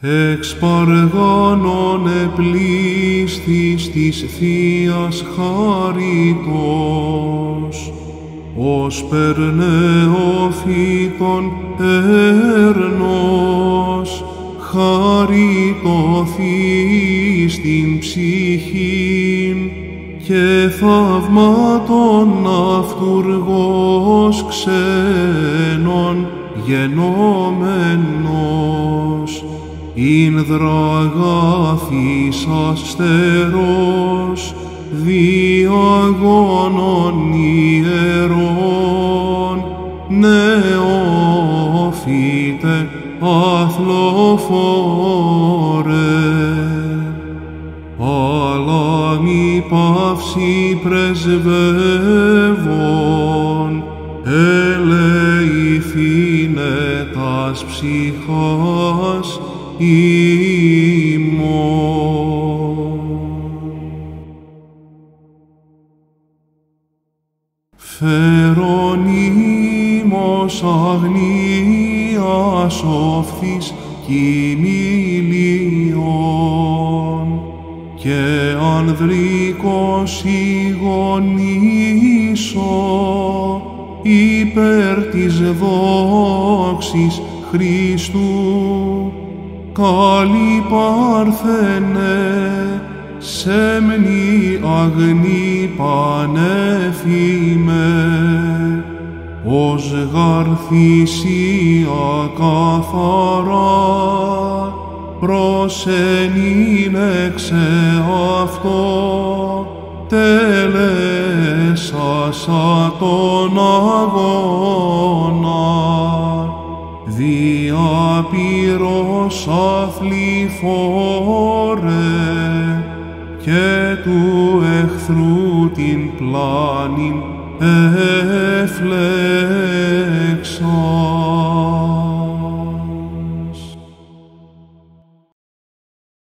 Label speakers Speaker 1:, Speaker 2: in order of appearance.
Speaker 1: εξ παργάνων επλήστης της Θείας χαριτός, ως περνεοφύτων έρνος, χαριτωθείς στην ψυχήν και θαυμάτων αυτούργος ξένων γενόμενος, δραγάθης αστερός, διαγώνων ιερών, νεόφυτε αθλοφόρε. Αλλά μη παύση πρεσβεύων, ελεηθήνε τας ψυχάς ημών. Φερονίμος αγνίας οφθής κοιμήλιον και ανδρικός ηγονίσο υπέρ της δόξης Χριστού καλή παρθενέ σέμνη αγνή πανέφημε ως γαρθησία καθαρά προσενήν εξε αυτό τελέσασα τον αγώνα αθληφόρε και του εχθρού την πλάνην εφλέξα.